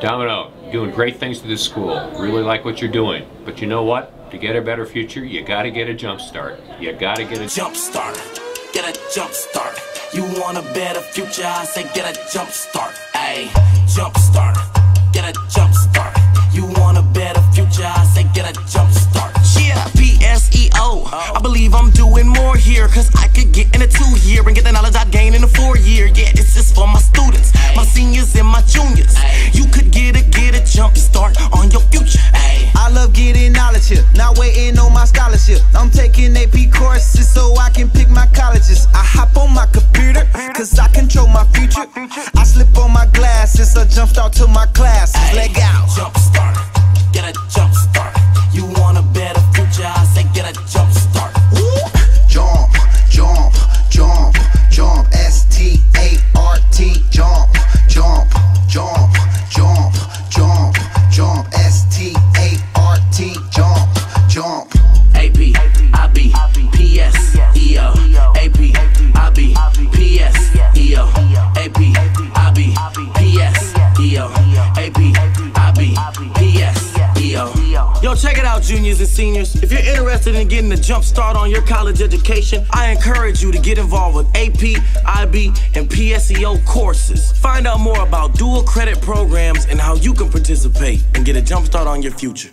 Domino, doing great things to this school. Really like what you're doing. But you know what? To get a better future, you gotta get a jump start. You gotta get a jump start. Get a jump start. You want a better future? I say get a jump start. Ayy, jump start. Get a jump start. You want a better future? I say get a jump start. Yeah, PSEO. I believe I'm doing more here. Cause I could get in a two year and get the knowledge I'd gain in a four year. Yeah, this is for my students, my seniors and my juniors. Jump start on your future. Ayy. I love getting knowledge here, not waiting on my scholarship. I'm taking AP courses so I can pick my colleges. I hop on my computer, cause I control my future. I slip on my glasses, I jump start to my classes. Check it out, juniors and seniors. If you're interested in getting a jump start on your college education, I encourage you to get involved with AP, IB, and PSEO courses. Find out more about dual credit programs and how you can participate and get a jump start on your future.